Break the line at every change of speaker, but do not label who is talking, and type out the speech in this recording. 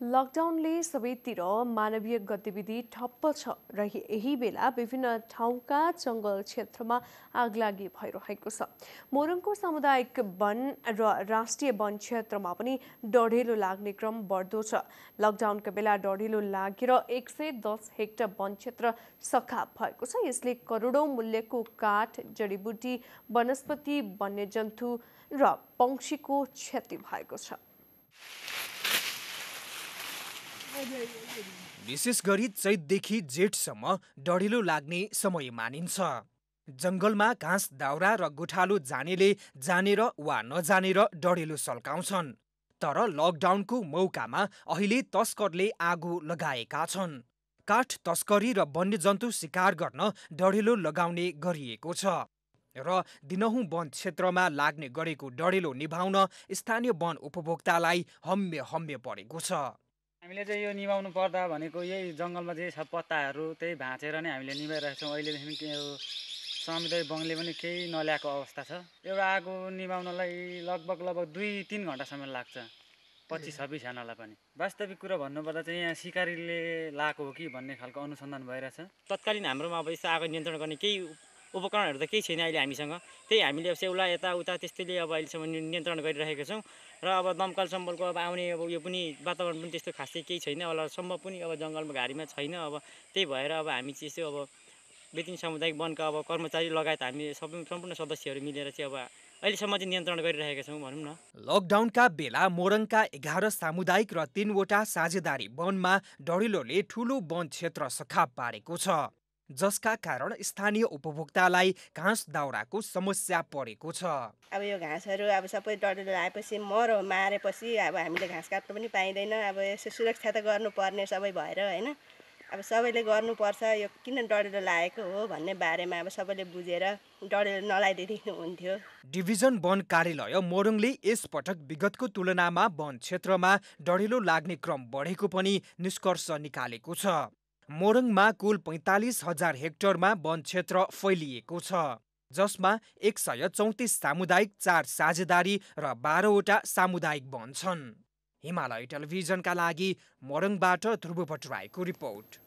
लकडाउनले सबैतिर मानवीय गतिविधि ठप्प छ र यही बेला विभिन्न ठाउँका जङ्गल क्षेत्रमा आगलागी भइरहेको छ। मोरङको सामुदायिक वन र राष्ट्रिय वन क्षेत्रमा पनि डढेलो लाग्ने क्रम बढ्दो छ। लकडाउनका बेला डढेलो लागेर एक सय दस हेक्टर वन क्षेत्र सखाप भएको छ। यसले करोडौँ मूल्यको काठ जडीबुटी वनस्पति वन्यजन्तु र पक्षीको क्षति भएको छ।
विशेष गरी चैतदेखि जेठसम्म डढेलो लाग्ने समय मानिन्छ। जङ्गलमा घाँस दाउरा र गोठालो जानेले जानेर वा नजानेर डढेलो सल्काउँछन् तर लकडाउनको मौकामा अहिले तस्करले आगो लगाएका छन्। काठ तस्करी र वन्यजन्तु शिकार गर्न डढेलो लगाउने गरिएको छ र दिनहुँ वन क्षेत्रमा लाग्ने गरेको डढेलो निभाउन स्थानीय वन उपभोक्तालाई हम्य हम्य परेको छ।
हामीले चाहिँ यो निभाउनु पर्दा भनेको यही जङ्गलमा चाहिँ छ पत्ताहरू त्यही भाँचेर नै हामीले निभाइरहेको छौँ अहिलेदेखि यो समुदाय बङले पनि केही नल्याएको अवस्था छ। एउटा आगो निभाउनलाई लगभग लगभग दुई तिन घन्टासम्म लाग्छ। पच्चिस छब्बिसजनालाई पनि। वास्तविक कुरो भन्नुपर्दा चाहिँ यहाँ सिकारीले लाएको हो कि भन्ने खालको अनुसन्धान भइरहेछ।
तत्कालीन हाम्रोमा अब यस्तो आगो नियन्त्रण गर्ने केही उपकरणहरू त केही छैन अहिले हामीसँग। त्यही हामीले सेउला यताउता त्यस्तैले अब अहिलेसम्म नियन्त्रण गरिरहेका छौँ। र अब दमकल सम्बलको अब आउने अब यो पनि वातावरण पनि त्यस्तो खासै केही छैन। होला सम्म पनि अब जङ्गलमा घारीमा छैन। अब त्यही भएर अब हामी चाहिँ यसो अब बेतिन सामुदायिक वनका अब कर्मचारी लगायत हामी सबै सम्पूर्ण सदस्यहरू मिलेर चाहिँ अब अहिलेसम्म चाहिँ नियन्त्रण गरिरहेका छौँ भनौँ न।
लकडाउनका बेला मोरङका एघार सामुदायिक र तिनवटा साझेदारी वनमा डढिलोले ठुलो वन क्षेत्र सखाप पारेको छ। जसका कारण स्थानीय उपभोक्तालाई घाँस दाउराको समस्या परेको छ।
अब यो घाँसहरू अब सबै डढेलो आएपछि मर मारेपछि अब हामीले घाँस काट्नु पनि पाइँदैन। अब यसो सुरक्षा त गर्नुपर्ने सबै भएर होइन? अब सबैले गर्नुपर्छ यो किन डढेलो लागेको हो भन्ने बारेमा अब सबैले बुझेर डढेलो नलाइदिनु हुन्थ्यो।
डिभिजन वन कार्यालय मोरङले यसपटक विगतको तुलनामा वन क्षेत्रमा डढेलो लाग्ने क्रम बढेको पनि निष्कर्ष निकालेको छ। मोरङमा कुल पैँतालिस हजार हेक्टरमा वन क्षेत्र फैलिएको छ जसमा एक सय चौतिस सामुदायिक चार साझेदारी र बाह्रवटा सामुदायिक वन छन्। हिमालय टेलिभिजनका लागि मोरङबाट ध्रुव भट्टराईको रिपोर्ट।